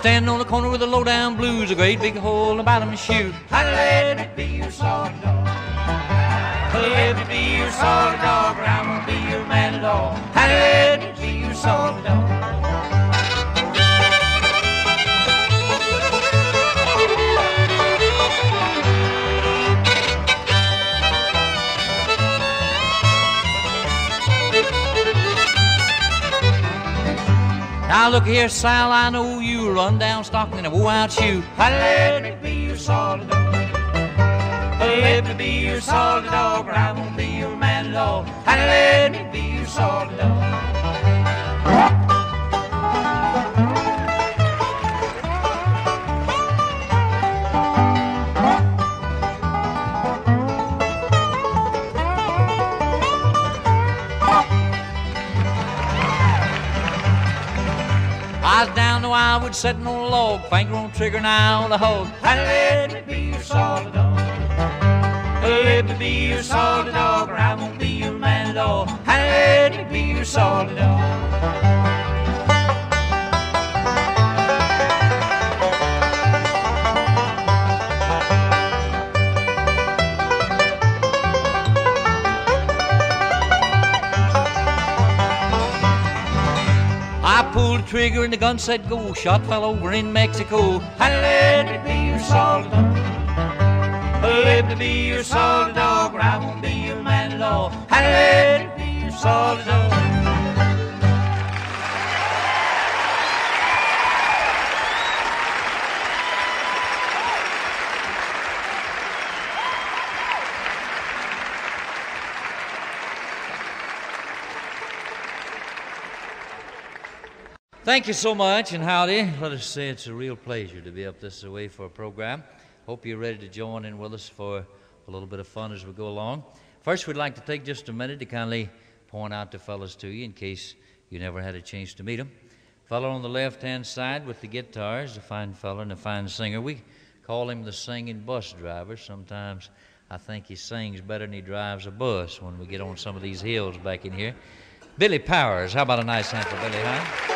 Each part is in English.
I stand on the corner with a low down blues, a great big hole in the bottom of my shoe. Let me be your salty dog. Let me be your salty dog, or I won't be your man at all. Let me be your salty dog. Now look here, Sal, I know you run down stocking in a woe out shoe. Let me be your salty dog. Let me be your salty dog, or I won't be your man at all. Let me be your salty dog. I was down the wildwood sitting on a log, finger on trigger now on the hog. Let me be your salty dog. Let me be your salty dog, or I won't be your man at all. Let me be your salty dog. Trigger and the gun said go. Shot fell over in Mexico. Let me be your salty dog. Let me be your salty dog, or I won't be your man at all. Let me be your salty dog. Thank you so much and howdy. Let us say it's a real pleasure to be up this way for a program. Hope you're ready to join in with us for a little bit of fun as we go along. First, we'd like to take just a minute to kindly point out the fellows to you in case you never had a chance to meet them. Fellow on the left hand side with the guitar is a fine fellow and a fine singer. We call him the singing bus driver. Sometimes I think he sings better than he drives a bus when we get on some of these hills back in here. Billy Powers. How about a nice hand for Billy, huh?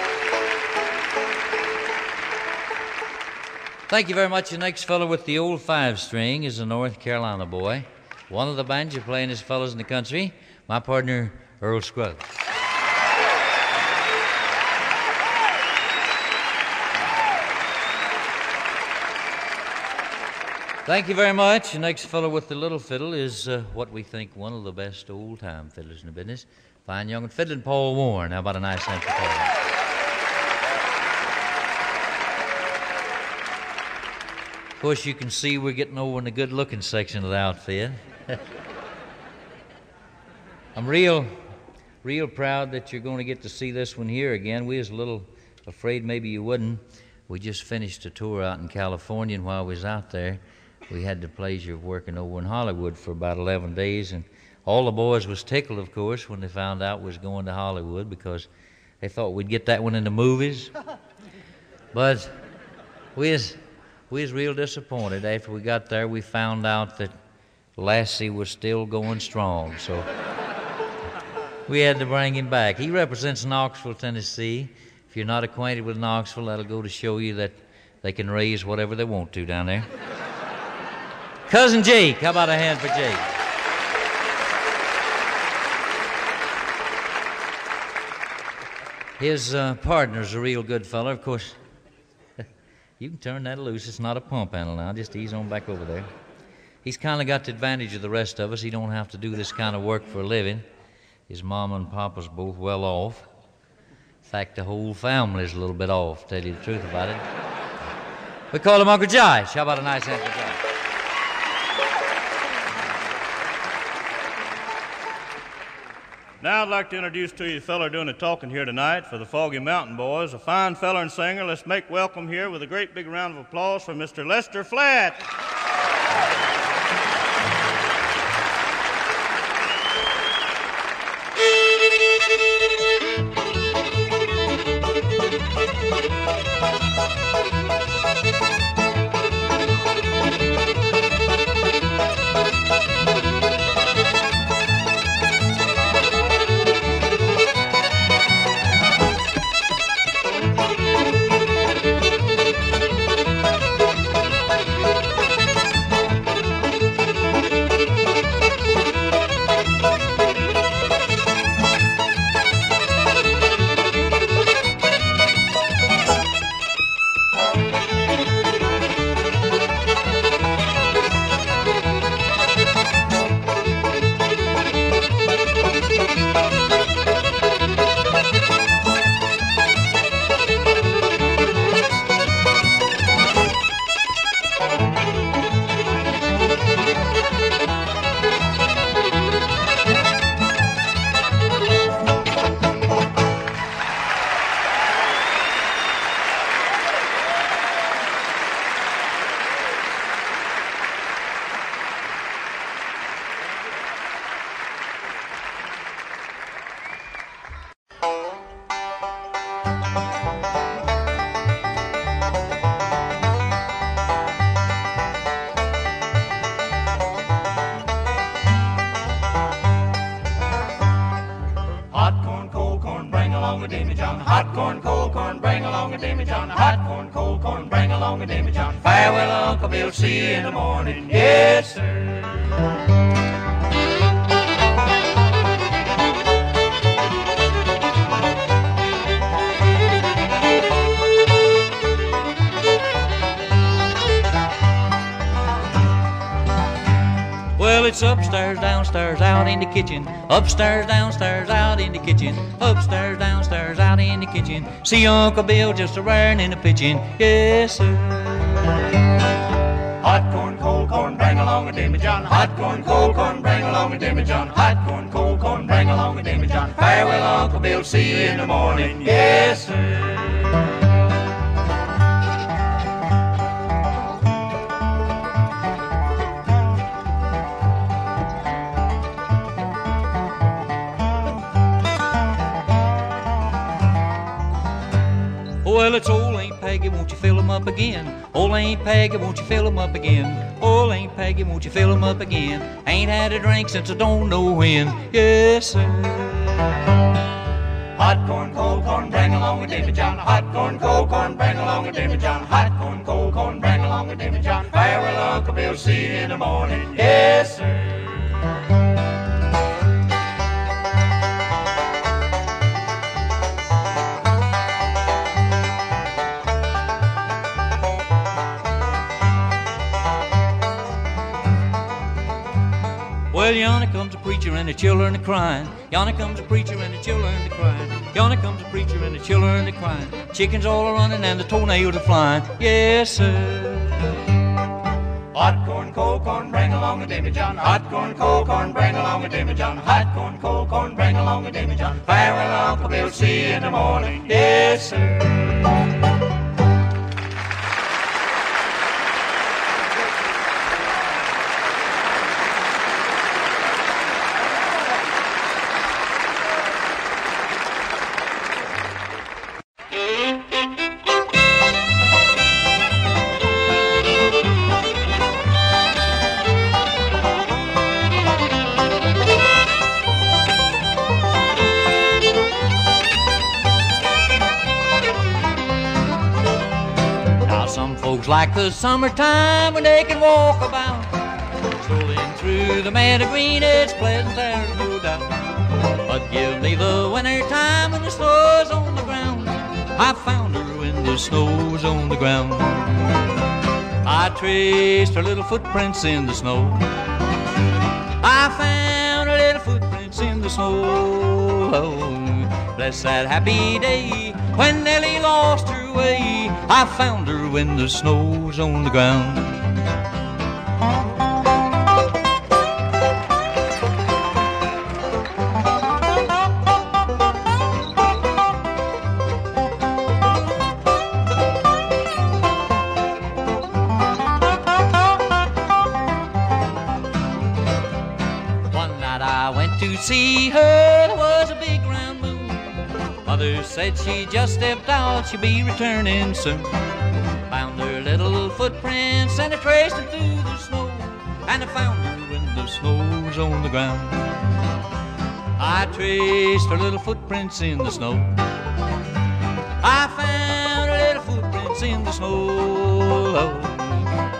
Thank you very much. The next fellow with the old five string is a North Carolina boy. One of the banjo playing his fellows in the country, my partner, Earl Scruggs. Thank you very much. The next fellow with the little fiddle is uh, what we think one of the best old time fiddlers in the business. Fine young fiddling Paul Warren. How about a nice hand for Paul? Course, you can see we're getting over in the good looking section of the outfit. I'm real, real proud that you're going to get to see this one here again. We was a little afraid maybe you wouldn't. We just finished a tour out in California, and while we was out there, we had the pleasure of working over in Hollywood for about 11 days, and all the boys was tickled, of course, when they found out we was going to Hollywood because they thought we'd get that one in the movies. but we was, we was real disappointed. After we got there, we found out that Lassie was still going strong, so we had to bring him back. He represents Knoxville, Tennessee. If you're not acquainted with Knoxville, that'll go to show you that they can raise whatever they want to down there. Cousin Jake, how about a hand for Jake? His uh, partner's a real good fellow. Of course, you can turn that loose. It's not a pump handle now. Just ease on back over there. He's kind of got the advantage of the rest of us. He don't have to do this kind of work for a living. His mom and papa's both well off. In fact, the whole family's a little bit off, tell you the truth about it. We call him Uncle Josh. How about a nice hand Josh? Now I'd like to introduce to you the feller doing the talking here tonight for the Foggy Mountain Boys, a fine feller and singer. Let's make welcome here with a great big round of applause for Mr. Lester Flatt. Well, it's upstairs, downstairs, out in the kitchen. Upstairs, downstairs, out in the kitchen. Upstairs, downstairs, out in the kitchen. See Uncle Bill just a raring in the pitching. Yes, sir. Hot corn, bring along a demijohn. Hot corn, cold corn, bring along a demijohn. Hot corn, cold corn, bring along a demijohn. Farewell, Uncle Bill, see you in the morning. Yes, sir. Well, it's old Aunt Peggy, won't you fill 'em up again? Old Aunt Peggy, won't you fill 'em up again? Old Aunt Peggy, won't you fill 'em up again? Ain't had a drink since I don't know when. Yes, sir. Hot corn, cold corn, bring along a demijohn. Hot corn, cold corn, bring along a demijohn. Hot corn, cold corn, bring along a demijohn. Farewell, Uncle Bill, see you in the morning. Yes, sir. Preacher and the children are crying. Yonder comes a preacher and the children are crying. Yonder comes a preacher and the children are crying. Chickens all are running and the toenails are flying. Yes, sir. Hot corn, cold corn, bring along a demijohn. Hot corn, cold corn, bring along a demijohn. Hot corn, cold corn, bring along a demijohn. Farewell, Uncle Bill, see you in the morning. Yes, sir. Like the summertime when they can walk about. Strolling through the meadow green, it's pleasant there, no doubt. But give me the winter time when the snow's on the ground. I found her when the snow's on the ground. I traced her little footprints in the snow. I found her little footprints in the snow. Oh, bless that happy day when Nellie lost her way. I found her when the snow's on the ground. One night I went to see her, said she just stepped out, she'll be returning soon. Found her little footprints and I traced them through the snow. And I found her when the snow's on the ground. I traced her little footprints in the snow. I found her little footprints in the snow. Oh,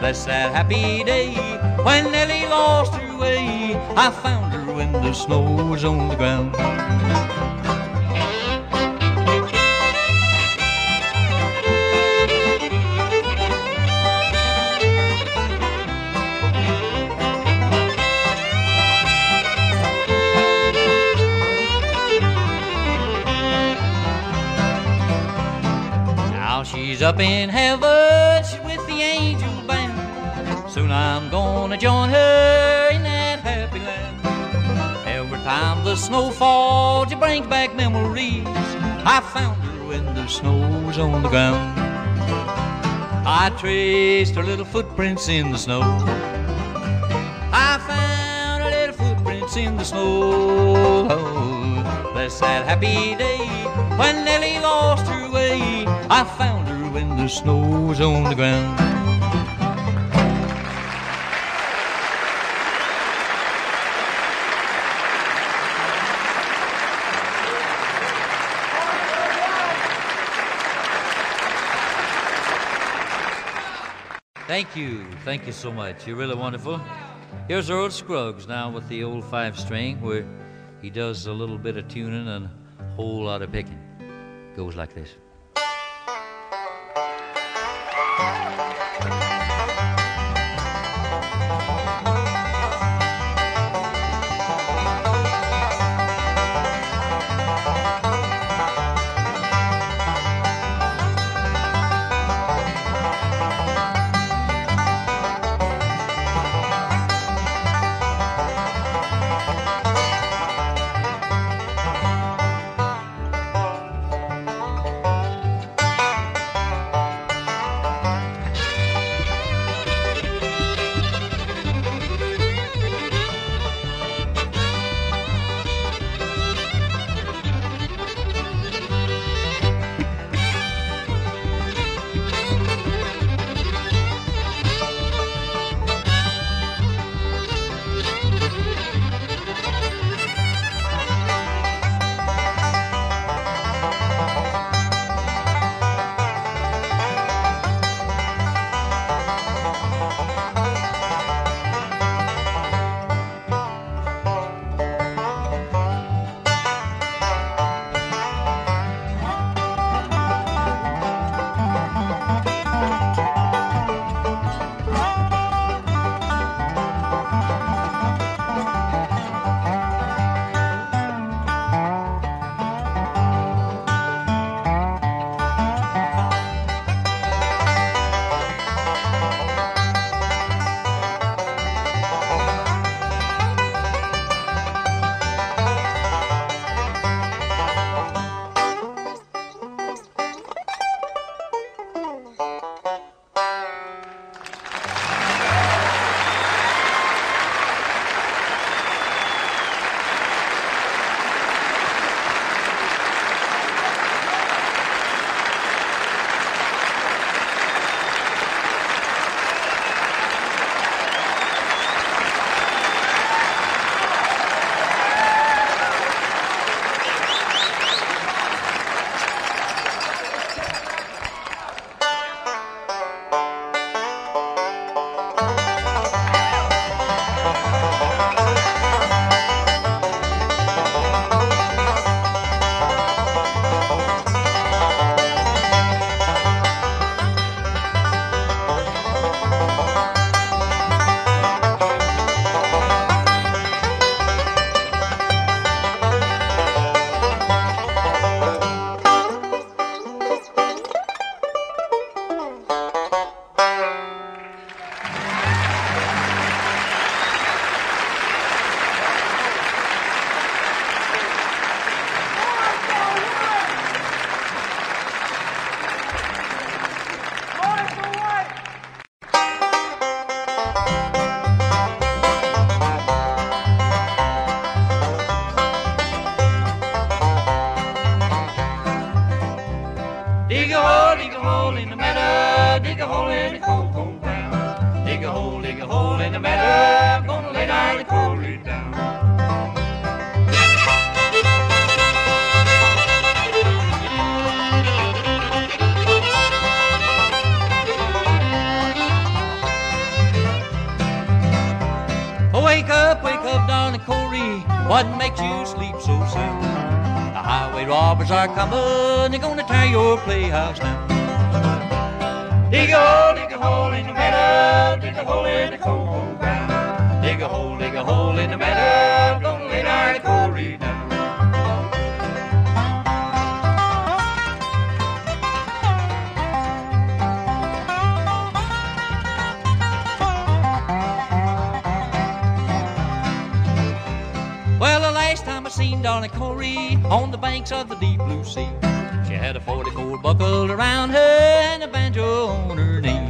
Bless that happy day when Nellie lost her way. I found her when the snow's on the ground. Up in heaven, with the angel band. Soon I'm gonna join her in that happy land. Every time the snow falls, it brings back memories. I found her when the snow was on the ground. I traced her little footprints in the snow. I found her little footprints in the snow. Oh, bless that happy day when Nellie lost her way. I found when the snow's on the ground. Thank you. Thank you so much. You're really wonderful. Here's Earl Scruggs now with the old five string where he does a little bit of tuning and a whole lot of picking. Goes like this. darling Corey on the banks of the deep blue sea. She had a 44 buckled around her and a banjo on her knee.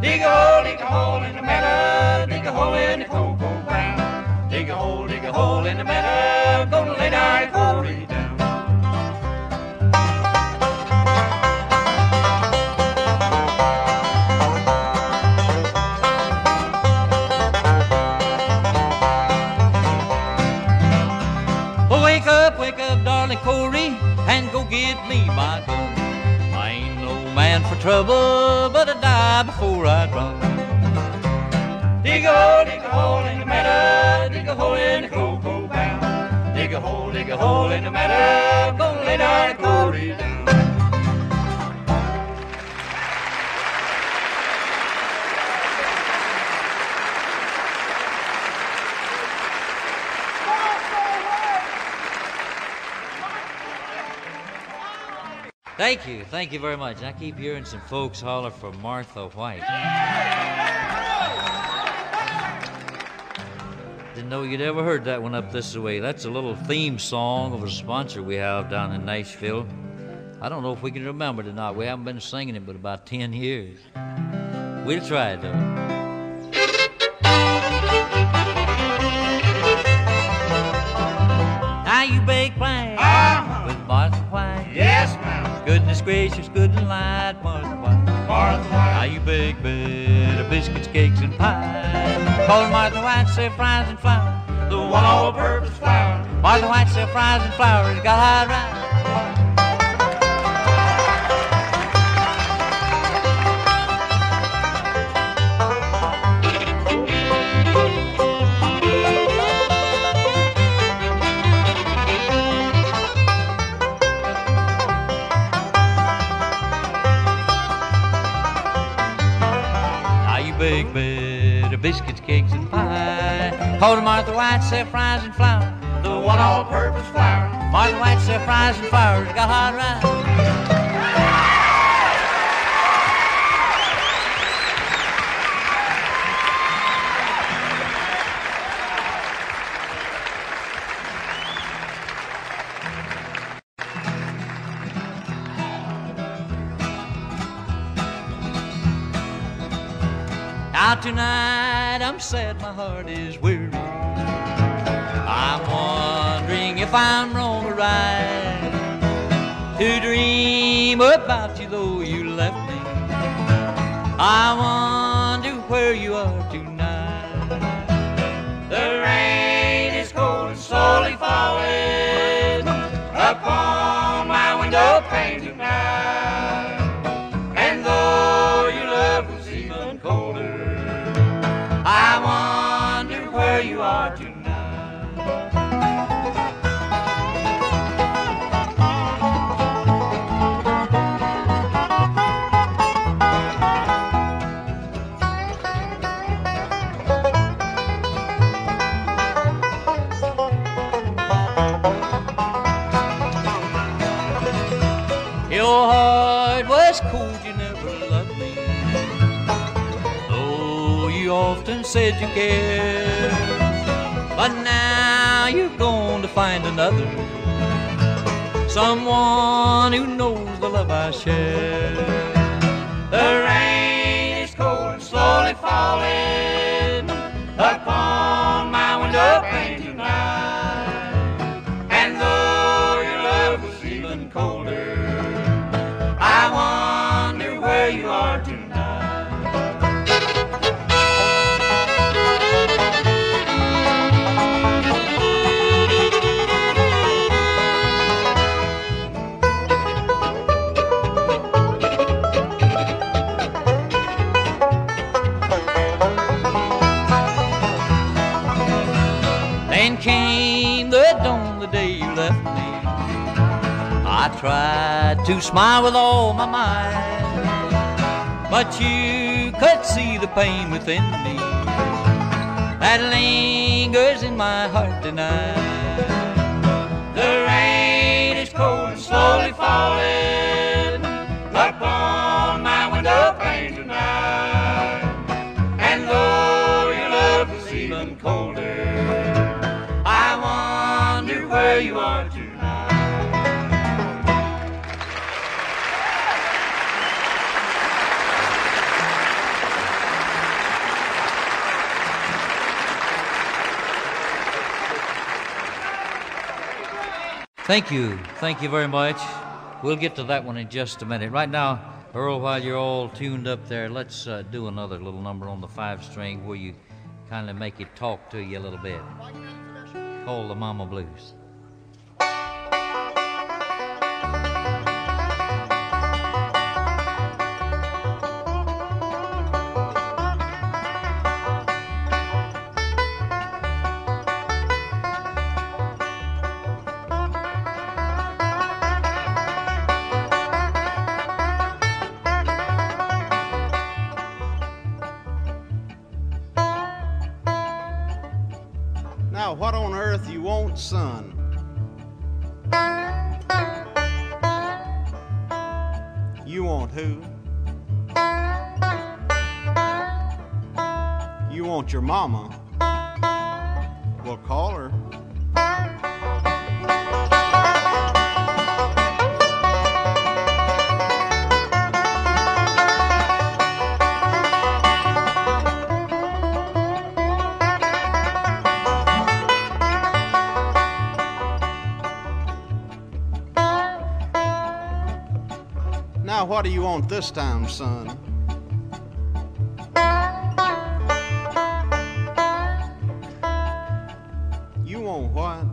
Dig a hole, dig a hole in the meadow, dig a hole in get me my gun. I ain't no man for trouble, but I die before I run. Dig a hole, dig a hole in the meadow, dig a hole in the cocoa pound. Dig a hole, dig a hole in the meadow. Thank you, thank you very much. I keep hearing some folks holler for Martha White. Didn't know you'd ever heard that one up this way. That's a little theme song of a sponsor we have down in Nashville. I don't know if we can remember it or not. We haven't been singing it but about 10 years. We'll try it though. Gracious, good and light, Martha White. Martha How White. you bake better biscuits, cakes, and pie. Call Martha White, self-rising and flour. The One all-purpose flour. Martha White, self-rising and flour. It's got Hot Rize. Call Martha White, self-rising and flour. The one all-purpose flour. Martha White, self-rising and flour. Got Hot Rize. Tonight I'm sad, my heart is weary. If I'm wrong or right to dream about you though you left me. I wonder said you cared. But now you're going to find another. Someone who knows the love I share. Tried to smile with all my might, but you could see the pain within me that lingers in my heart tonight. The rain is cold and slowly falling Thank you. Thank you very much. We'll get to that one in just a minute. Right now, Earl, while you're all tuned up there, let's uh, do another little number on the five string where you kind of make it talk to you a little bit. Called the Mama Blues. Now, what on earth you want, son? You want who? You want your mama? Well, call her. What do you want this time, son? You want what?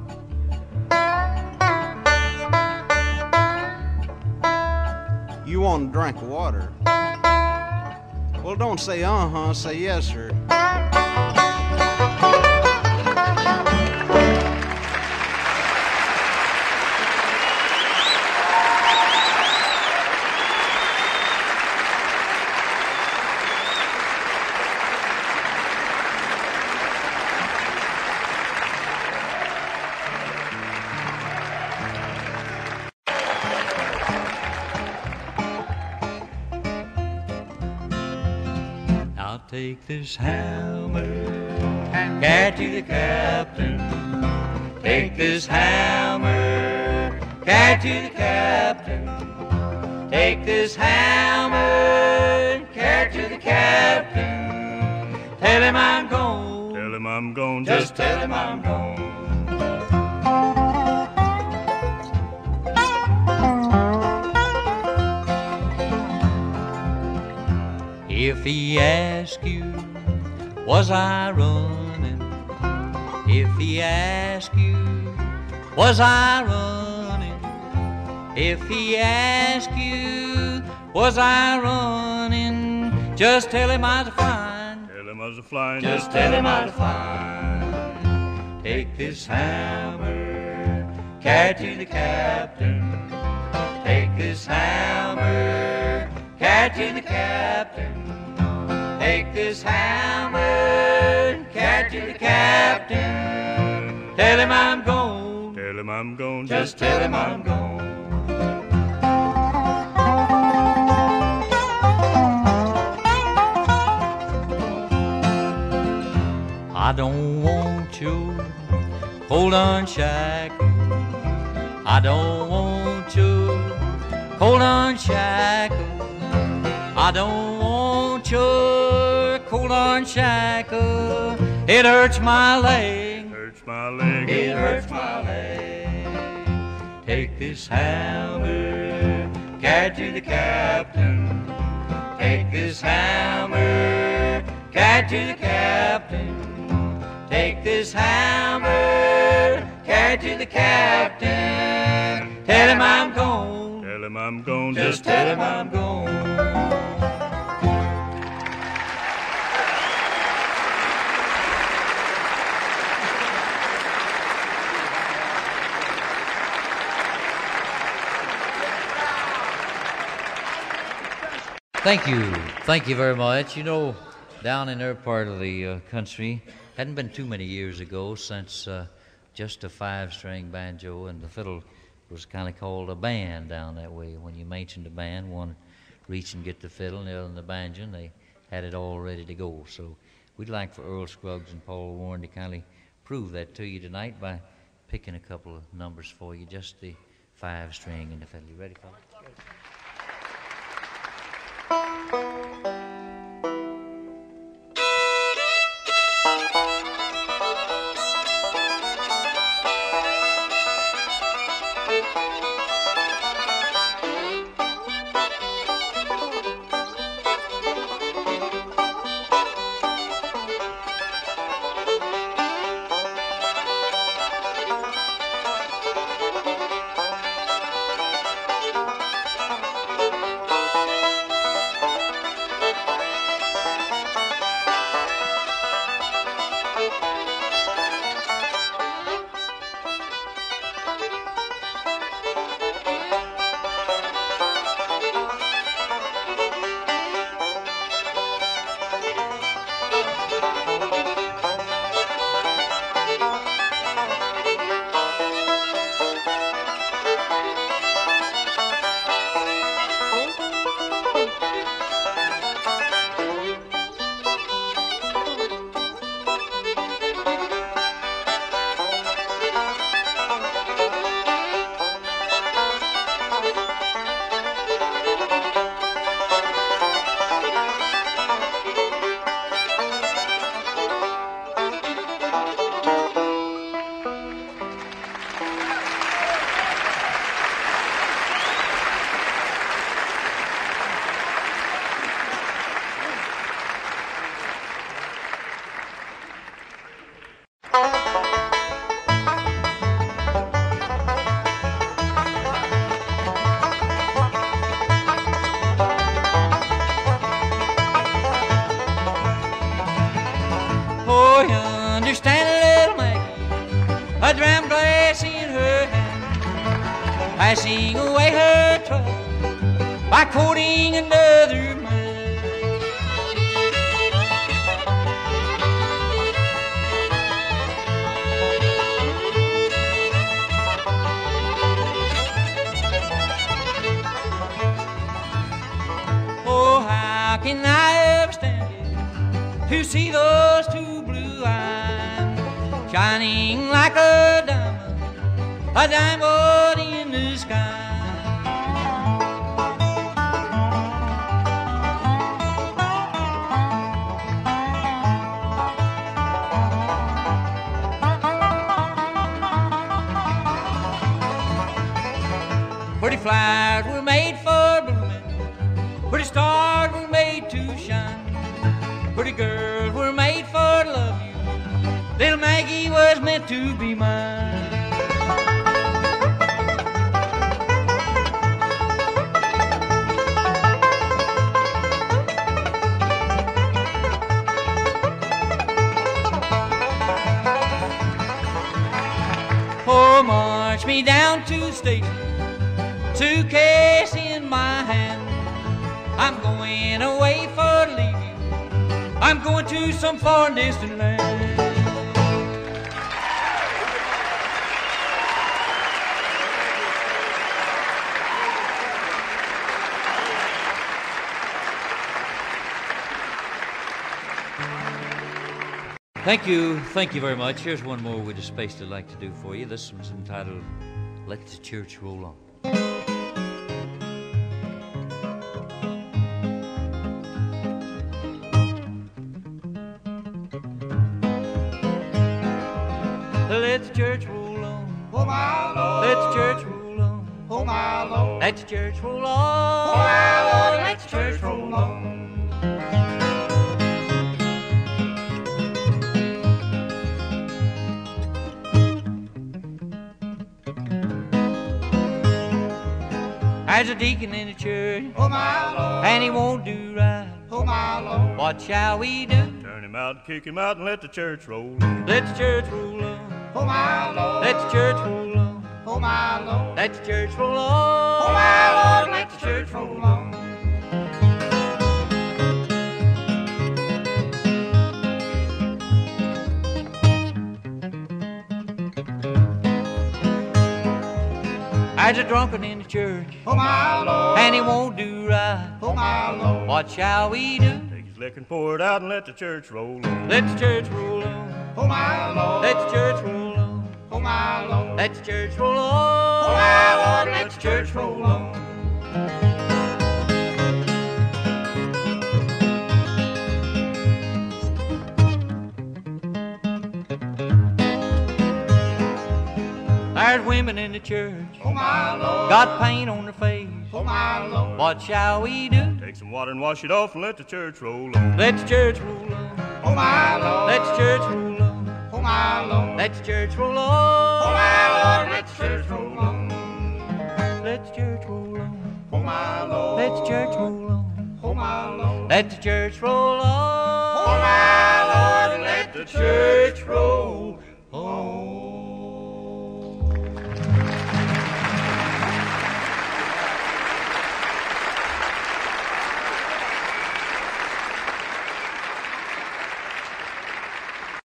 You want a drink water? Well, don't say uh huh, say yes, sir. Take this hammer, carry to the captain. Take this hammer, carry to the captain. Take this hammer, carry to the captain. Tell him I'm gone. Tell him I'm gone. Just tell him I'm gone. If he asks you, was I running? If he asks you, was I running? If he asks you, was I running? Just tell him I was flying. Tell him I was a flying. Just tell him I was fine. Take this hammer, carry to the captain. Take this hammer, carry to the captain. Take this hammer, and carry to the captain. Tell him I'm gone. Tell him I'm gone. Just tell him I'm gone. I don't want you hold on shackle. I don't want you hold on shackle. I don't want your cold on shackle. It hurts my leg. Hurts my leg. It hurts my leg. Take this hammer, carry to the captain. Take this hammer, carry to the captain. Take this hammer, carry to the captain. Tell him I'm gone. Tell him I'm gone. Just tell him I'm gone. Thank you. Thank you very much. You know, down in their part of the uh, country, hadn't been too many years ago since uh, just a five string banjo and the fiddle was kind of called a band down that way. When you mentioned a band, one reach and get the fiddle, and the other and the banjo, and they had it all ready to go. So we'd like for Earl Scruggs and Paul Warren to kind of prove that to you tonight by picking a couple of numbers for you, just the five string and the fiddle. You ready, fellas? Dram glass in her hand, passing away her trouble by quoting another man. Oh, how can I ever stand it to see those two shining like a diamond, a diamond in the sky? Pretty flowers Little Maggie was meant to be mine. Oh, march me down to the station, suitcase in my hand. I'm going away for to leave you. I'm going to some far distant land. Thank you, thank you very much. Here's one more we'd especially like to do for you. This one's entitled Let the Church Roll On. Let the church roll on. Oh, my Lord. Let the church roll on. Oh, my Lord. Let the church roll on. Oh, my Lord. Let the church roll on. There's a deacon in the church, Oh, my Lord. and he won't do right. Oh, my Lord. What shall we do? Turn him out, kick him out, and let the church roll. on. Let the church roll on. Oh, my Lord. Let the church roll on. Oh, my Lord. Let the church roll on. Oh, my Lord. Let the church roll on. There's a drunken in the church, Oh, my Lord. and he won't do right. Oh, my Lord. What shall we do? Take his lick and pour it out, and let the church roll. on. Let the church roll on. Oh, my Lord. Let the church roll on. Oh, my Lord. Let the church roll Oh, on. my Lord. Let the church roll on. There's women in the church, Oh, my Lord. got paint on their face. Oh, my Lord. What shall we do? Take some water and wash it off, and let the church roll. on. Let the church roll on. Oh, my Lord. Let the church roll on. Oh, my Lord. Let the church roll Oh, on. my Lord. Let the church roll on. Let the church roll on. Oh, my Lord. Let the church roll on. Oh, my Lord. Let the church roll on. Oh, my Lord. Let the church roll on.